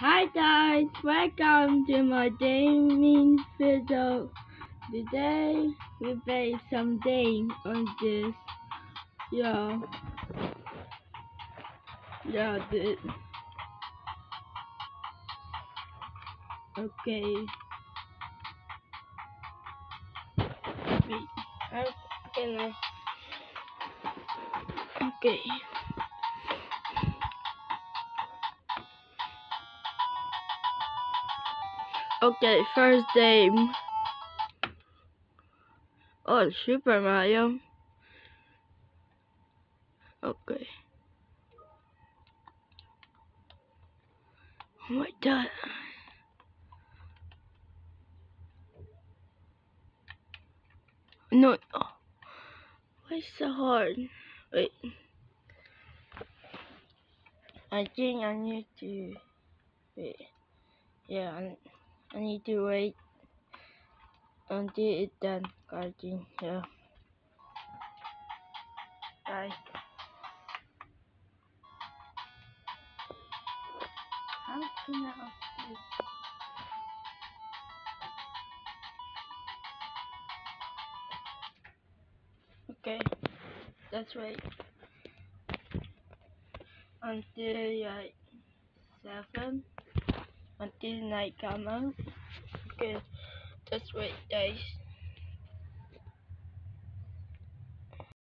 Hi guys, welcome to my gaming video. Today we play some game on this. Yeah. Yeah, this. Okay. Wait, how can I? Okay. Okay, first game. Oh, Super Mario. Okay. Oh my god. No. Oh. Why is so hard? Wait. I think I need to. Wait. Yeah, I, I need to wait until it's done carting. Yeah. Bye. How can I off? Okay, that's right. Until like seven, until night come out. Okay, that's right, guys.